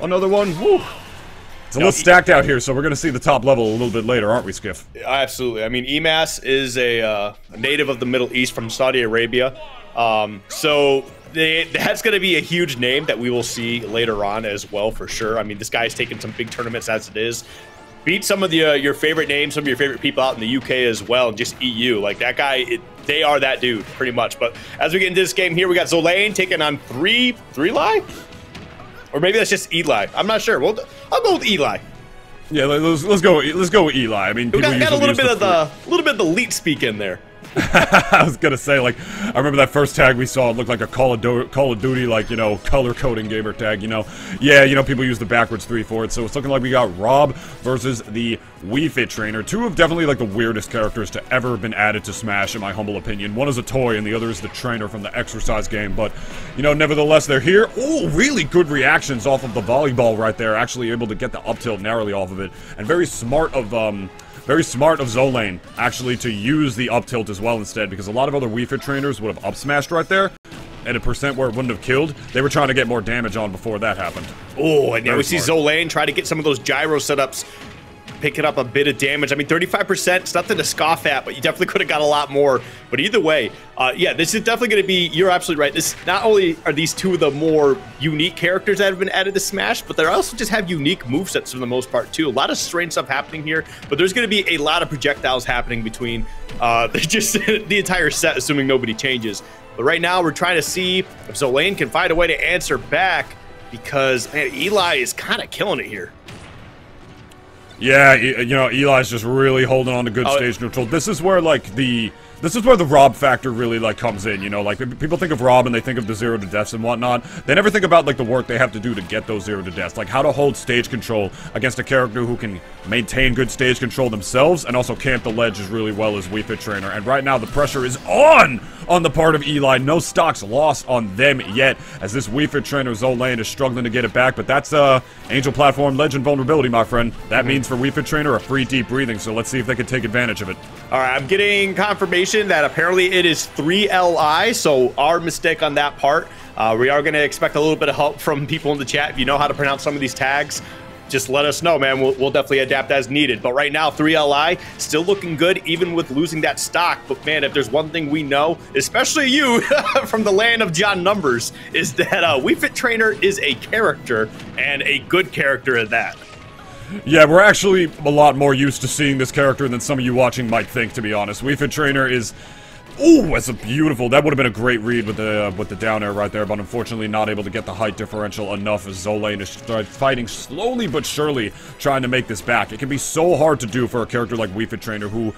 Another one. Woo. It's a little stacked out here, so we're going to see the top level a little bit later, aren't we, Skiff? Absolutely. I mean, EMAS is a, uh, a native of the Middle East from Saudi Arabia. Um, so they, that's going to be a huge name that we will see later on as well, for sure. I mean, this guy's taken some big tournaments as it is. Beat some of the uh, your favorite names, some of your favorite people out in the UK as well, and just EU. Like that guy, it, they are that dude pretty much. But as we get into this game here, we got Zolain taking on three three lie, or maybe that's just Eli. I'm not sure. Well, I'll go with Eli. Yeah, let's let's go let's go with Eli. I mean, we got, got a little bit the of the a little bit of the leet speak in there. I was gonna say, like, I remember that first tag we saw. It looked like a Call of, Do Call of Duty, like, you know, color coding gamer tag. You know, yeah, you know, people use the backwards three for it. So it's looking like we got Rob versus the Wii Fit Trainer. Two of definitely like the weirdest characters to ever been added to Smash, in my humble opinion. One is a toy, and the other is the trainer from the exercise game. But you know, nevertheless, they're here. Oh, really good reactions off of the volleyball right there. Actually able to get the up tilt narrowly off of it, and very smart of um very smart of Zolain, actually, to use the up tilt as well instead, because a lot of other Wii Fit trainers would have up smashed right there, and a percent where it wouldn't have killed. They were trying to get more damage on before that happened. Oh, and now we see Zolain try to get some of those gyro setups picking up a bit of damage. I mean, 35%, it's nothing to scoff at, but you definitely could have got a lot more. But either way, uh, yeah, this is definitely going to be, you're absolutely right. This Not only are these two of the more unique characters that have been added to Smash, but they also just have unique movesets for the most part, too. A lot of strange stuff happening here, but there's going to be a lot of projectiles happening between uh, just the entire set, assuming nobody changes. But right now, we're trying to see if Zolain can find a way to answer back because man, Eli is kind of killing it here. Yeah, you know, Eli's just really holding on to good oh, stage neutral. This is where, like, the this is where the Rob factor really like comes in, you know, like people think of Rob and they think of the zero to deaths and whatnot. They never think about like the work they have to do to get those zero to deaths, like how to hold stage control against a character who can maintain good stage control themselves and also camp the ledge as really well as Wii Fit Trainer. And right now the pressure is on on the part of Eli. No stocks lost on them yet as this Wii Fit Trainer Zolain is struggling to get it back, but that's uh Angel Platform Legend vulnerability, my friend. That mm -hmm. means for Wii Fit Trainer a free deep breathing, so let's see if they can take advantage of it. All right, I'm getting confirmation information that apparently it is 3LI, so our mistake on that part. Uh, we are going to expect a little bit of help from people in the chat. If you know how to pronounce some of these tags, just let us know, man. We'll, we'll, definitely adapt as needed. But right now, 3LI still looking good, even with losing that stock. But man, if there's one thing we know, especially you from the land of John Numbers, is that uh, Wii Fit Trainer is a character and a good character at that. Yeah, we're actually a lot more used to seeing this character than some of you watching might think, to be honest. Wii Fit Trainer is... Ooh, that's a beautiful... That would have been a great read with the uh, with the down air right there, but unfortunately not able to get the height differential enough as Zolain is fighting slowly but surely trying to make this back. It can be so hard to do for a character like Wii Fit Trainer who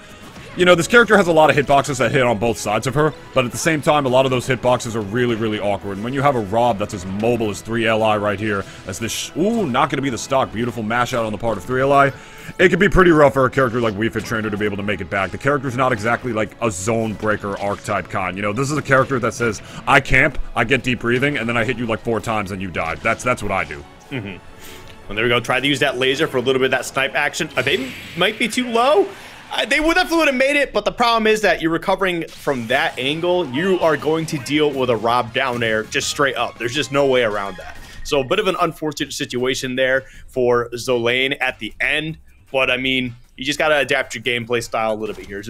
you know, this character has a lot of hitboxes that hit on both sides of her, but at the same time, a lot of those hitboxes are really, really awkward. And when you have a Rob that's as mobile as 3LI right here, as this, ooh, not going to be the stock, beautiful mash out on the part of 3LI, it could be pretty rough for a character like Wii Fit Trainer to be able to make it back. The character's not exactly like a zone breaker archetype con. You know, this is a character that says, I camp, I get deep breathing, and then I hit you like four times and you die. That's, that's what I do. Mm -hmm. And there we go. Try to use that laser for a little bit of that snipe action. Uh, they might be too low. They would definitely would have made it, but the problem is that you're recovering from that angle. You are going to deal with a Rob down air just straight up. There's just no way around that. So a bit of an unfortunate situation there for Zolain at the end. But I mean, you just got to adapt your gameplay style a little bit here.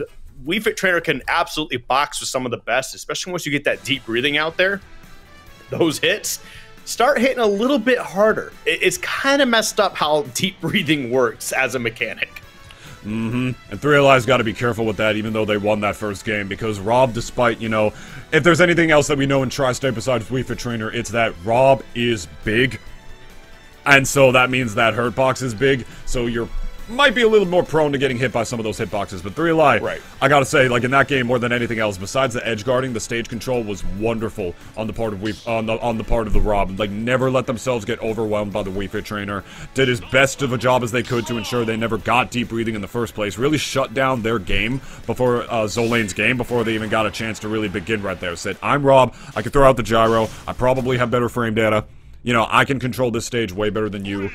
Wii Fit Trainer can absolutely box with some of the best, especially once you get that deep breathing out there. Those hits start hitting a little bit harder. It's kind of messed up how deep breathing works as a mechanic. Mm-hmm. And 3LI's got to be careful with that, even though they won that first game, because Rob, despite, you know, if there's anything else that we know in Tri-State besides Wii Fit Trainer, it's that Rob is big. And so that means that hurt box is big, so you're might be a little more prone to getting hit by some of those hitboxes, but three alive. right. I gotta say, like in that game more than anything else, besides the edge guarding, the stage control was wonderful on the part of Wii, on the on the part of the Rob. Like never let themselves get overwhelmed by the Wii Fit trainer. Did his best of a job as they could to ensure they never got deep breathing in the first place. Really shut down their game before uh, Zolain's game before they even got a chance to really begin right there. Said, I'm Rob, I can throw out the gyro, I probably have better frame data. You know, I can control this stage way better than you.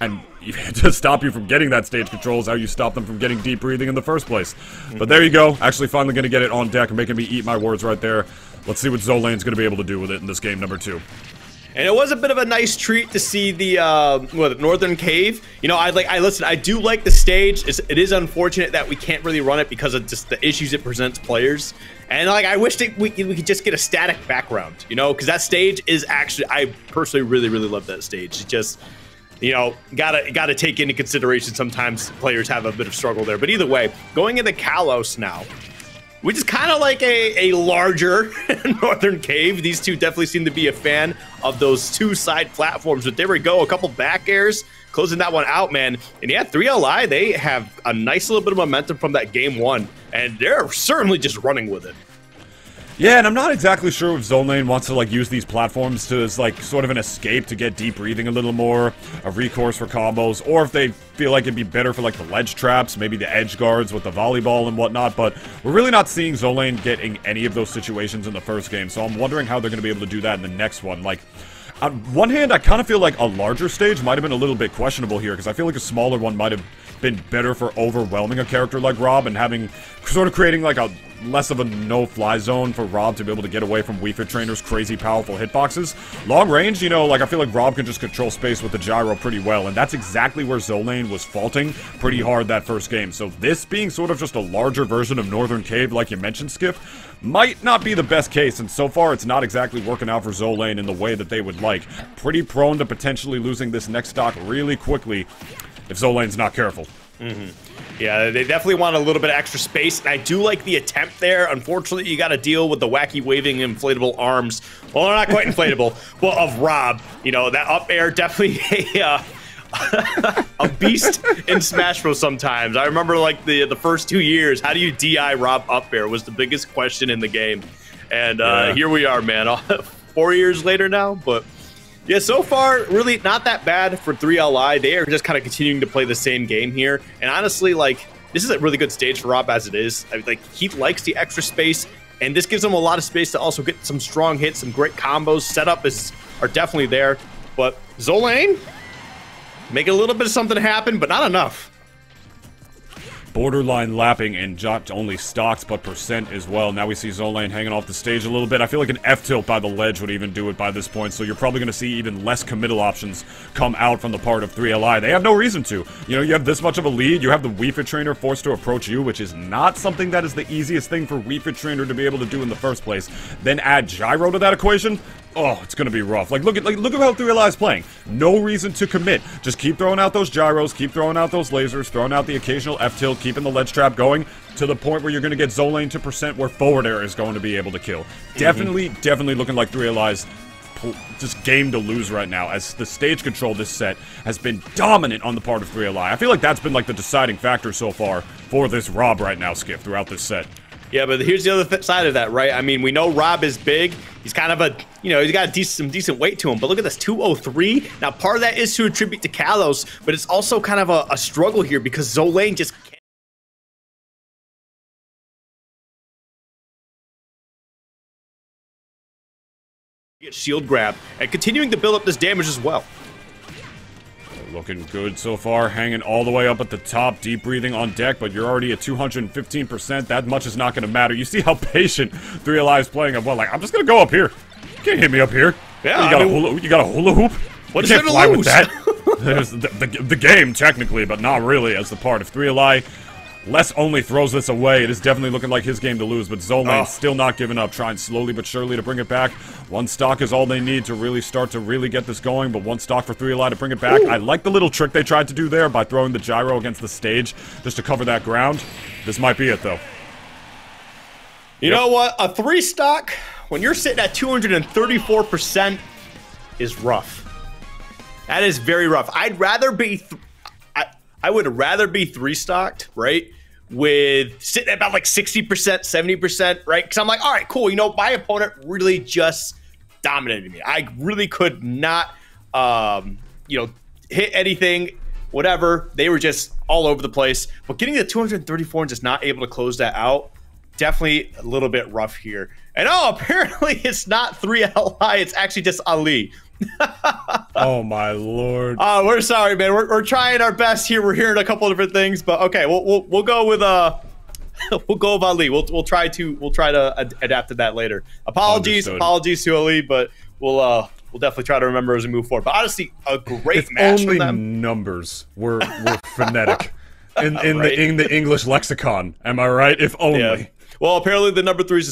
And to stop you from getting that stage control is how you stop them from getting deep breathing in the first place. But there you go. Actually finally going to get it on deck, making me eat my words right there. Let's see what Zolain's going to be able to do with it in this game number two. And it was a bit of a nice treat to see the uh, what, Northern Cave. You know, I like I listen. I do like the stage. It's, it is unfortunate that we can't really run it because of just the issues it presents players. And like I wish that we, we could just get a static background. You know, because that stage is actually I personally really really love that stage. It's just you know, gotta gotta take into consideration sometimes players have a bit of struggle there. But either way, going into Kalos now, which is kind of like a, a larger Northern Cave. These two definitely seem to be a fan of those two side platforms. But there we go, a couple back airs, closing that one out, man. And yeah, 3LI, they have a nice little bit of momentum from that game one, and they're certainly just running with it. Yeah, and I'm not exactly sure if Zonelane wants to like use these platforms to as like sort of an escape to get deep breathing a little more, a recourse for combos, or if they feel like it'd be better for like the ledge traps, maybe the edge guards with the volleyball and whatnot, but we're really not seeing Zonelane getting any of those situations in the first game, so I'm wondering how they're going to be able to do that in the next one. Like, on one hand, I kind of feel like a larger stage might have been a little bit questionable here, because I feel like a smaller one might have been better for overwhelming a character like Rob and having sort of creating like a less of a no-fly zone for Rob to be able to get away from Fit Trainer's crazy powerful hitboxes. Long range, you know, like I feel like Rob can just control space with the gyro pretty well, and that's exactly where Zolain was faulting pretty hard that first game. So this being sort of just a larger version of Northern Cave, like you mentioned, Skip, might not be the best case, and so far it's not exactly working out for Zolain in the way that they would like. Pretty prone to potentially losing this next stock really quickly if Zolain's not careful. Mm -hmm. Yeah, they definitely want a little bit of extra space, and I do like the attempt there. Unfortunately, you got to deal with the wacky waving inflatable arms. Well, they're not quite inflatable, well, of Rob. You know, that up air definitely a, uh, a beast in Smash Bros. Sometimes I remember like the the first two years. How do you DI Rob up air was the biggest question in the game, and uh, yeah. here we are, man. Four years later now, but yeah, so far, really not that bad for 3LI. They are just kind of continuing to play the same game here. And honestly, like, this is a really good stage for Rob as it is. I mean, like, he likes the extra space, and this gives him a lot of space to also get some strong hits, some great combos. Setup is are definitely there. But Zolain, make a little bit of something happen, but not enough borderline lapping and not only stocks but percent as well. Now we see Zolain hanging off the stage a little bit. I feel like an F-tilt by the ledge would even do it by this point, so you're probably going to see even less committal options come out from the part of 3LI. They have no reason to. You know, you have this much of a lead, you have the Wii Fit Trainer forced to approach you, which is not something that is the easiest thing for Wii Fit Trainer to be able to do in the first place. Then add Gyro to that equation, oh, it's gonna be rough. Like, look at like look at how 3LI is playing. No reason to commit. Just keep throwing out those gyros, keep throwing out those lasers, throwing out the occasional F-tilt, keeping the ledge trap going to the point where you're gonna get Zolain to percent where forward air is going to be able to kill. Mm -hmm. Definitely, definitely looking like 3LI's just game to lose right now as the stage control this set has been dominant on the part of 3LI. I feel like that's been like the deciding factor so far for this Rob right now, Skip, throughout this set. Yeah, but here's the other side of that, right? I mean, we know Rob is big. He's kind of a, you know, he's got some decent weight to him. But look at this, 203. Now, part of that is to attribute to Kalos, but it's also kind of a, a struggle here because Zolain just can't. Get shield grab and continuing to build up this damage as well. Looking good so far, hanging all the way up at the top, deep breathing on deck, but you're already at 215%. That much is not going to matter. You see how patient 3LI is playing of well, like, I'm just going to go up here. You can't hit me up here. Yeah, you got, mean, a, hula, you got a hula hoop? What you can't fly lose? with that. the, the, the, game, technically, but not really as the part of 3LI Les only throws this away. It is definitely looking like his game to lose, but Zonelane oh. still not giving up, trying slowly but surely to bring it back. One stock is all they need to really start to really get this going, but one stock for 3LI to bring it back. Ooh. I like the little trick they tried to do there by throwing the gyro against the stage just to cover that ground. This might be it, though. You yep. know what? A three stock, when you're sitting at 234%, is rough. That is very rough. I'd rather be... I, I would rather be three stocked, right? With sitting about like 60%, 70%, right? Because I'm like, all right, cool. You know, my opponent really just dominated me. I really could not, um, you know, hit anything, whatever. They were just all over the place. But getting the 234 and just not able to close that out, definitely a little bit rough here. And oh, apparently it's not 3LI, it's actually just Ali. oh my lord. Uh, we're sorry, man. We're, we're trying our best here. We're hearing a couple different things, but okay, we'll we'll, we'll go with uh we'll go with Ali. We'll we'll try to we'll try to ad adapt to that later. Apologies, Understood. apologies to Ali, but we'll uh we'll definitely try to remember as we move forward. But honestly, a great If match only numbers were were phonetic in in Right. the in the English lexicon. Am I right? If only. Yeah. Well, apparently the number three is